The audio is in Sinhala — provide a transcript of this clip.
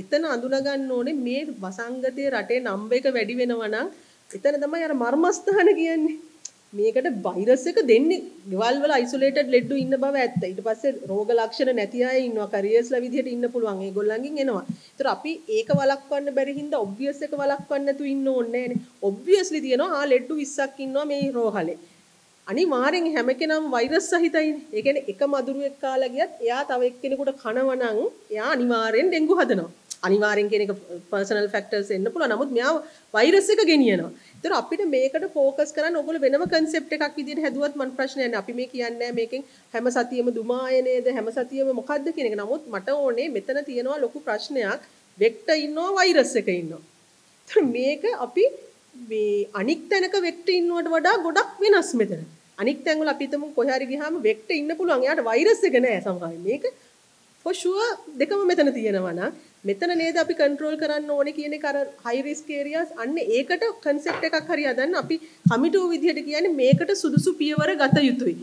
එතන අඳුනගන්න ඕනේ මේ වසංගතයේ රටේ නම්බර එක වැඩි වෙනවා නම් එතන තමයි අර මර්මස්ථාන කියන්නේ. මේකට වෛරස් එක දෙන්නේ ගෙවල් වල අයිසොලේටඩ් ලෙඩ්ඩු ඉන්න බව ඇත්ත. ඊට පස්සේ රෝග ලක්ෂණ නැති අය ඉන්නවා. කරියර්ස්ලා විදිහට ඉන්න පුළුවන්. ඒගොල්ලන්ගෙන් එනවා. ඒතර අපි ඒක වළක්වන්න බැරි හින්දා ඔබ්වියස් එක වළක්වන්න නැතු ඉන්න ඕනේ නෑනේ. ඔබ්වියස්ලි තියෙනවා ආ ලෙඩ්ඩු 20ක් ඉන්නවා මේ රෝහලේ. අනිවාර්යෙන් හැම කෙනාම වෛරස් සහිතයිනේ. ඒ කියන්නේ එක මදුරුවෙක් කාලා ගියත් එයා තව එක්කෙනෙකුට කනවා නම් එයා අනිවාර්යෙන් ඩෙන්ගු හදනවා. අනිවාර්යෙන් කියන එක පර්සනල් ෆැක්ටර්ස් එන්න පුළුවන්. නමුත් මෙයා වෛරස් එක ගෙනියනවා. ඒතර අපිට මේකට ફોකස් කරන්න ඕගොල්ලෝ වෙනම කන්සෙප්ට් එකක් විදිහට හැදුවත් මන් ප්‍රශ්නයක් නෑ. අපි මේ කියන්නේ මේකෙන් හැම සතියෙම දුමාය නේද? හැම සතියෙම මොකද්ද කියන එක. නමුත් මට ඕනේ මෙතන තියෙනවා ලොකු ප්‍රශ්නයක්. වෙක්ටර් ඉන්නවා වෛරස් එක ඉන්නවා. ඒතර මේක අපි මේ අනික් තැනක වෙක්ටර් ඉන්නවට වඩා ගොඩක් වෙනස් මෙතන. අනික් තැන්වල අපි හිතමු කොහේ හරි ගියාම වෙක්ටර් ඉන්න පුළුවන්. එයාට වෛරස් එක නෑ සමහරවිට. මේක for sure දෙකම මෙතන තියෙනවා නම් මෙතන නේද අපි කන්ට්‍රෝල් කරන්න ඕනේ කියන එක අර හයි රිස්ක් ඒරියාස් අන්න ඒකට කන්සෙප්ට් එකක් හරි හදන්න අපි කමිටුව විදිහට කියන්නේ මේකට සුදුසු පියවර ගත යුතුයි.